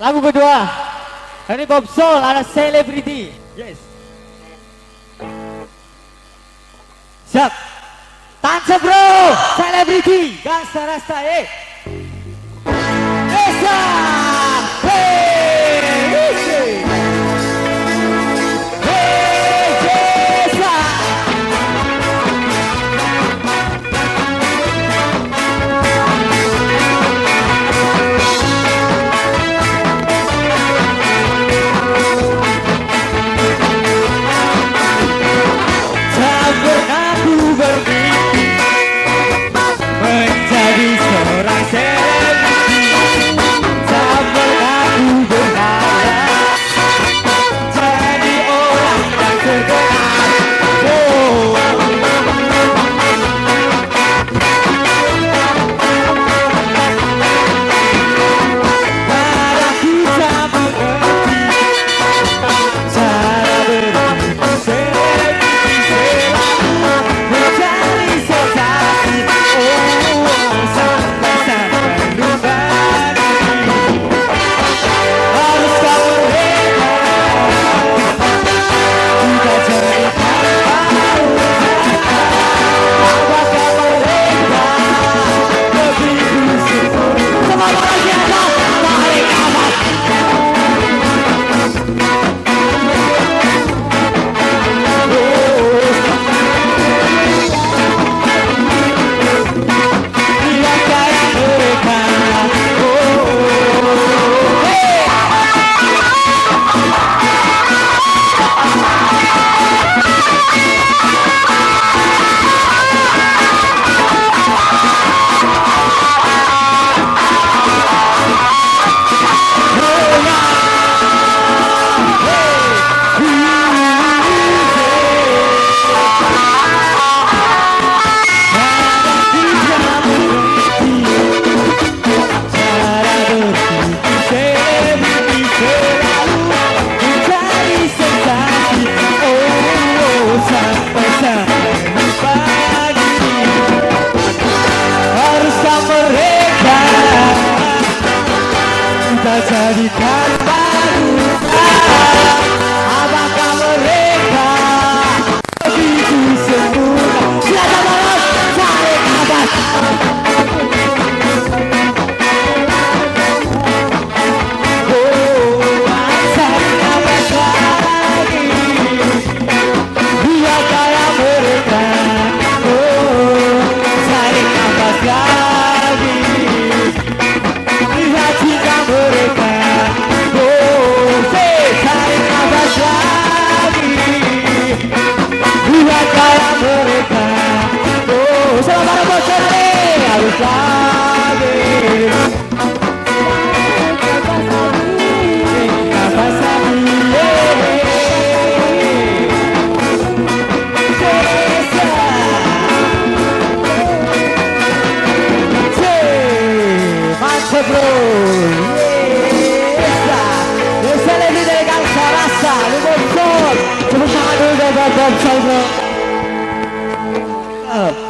Lagu kedua dari Bob Soul ada Celebrity. Yes. Siap. Tanse bro, Celebrity, Gangsta Rasta, eh. kita jadikan paduka Usa la mano por Charlie. Abusados. Up.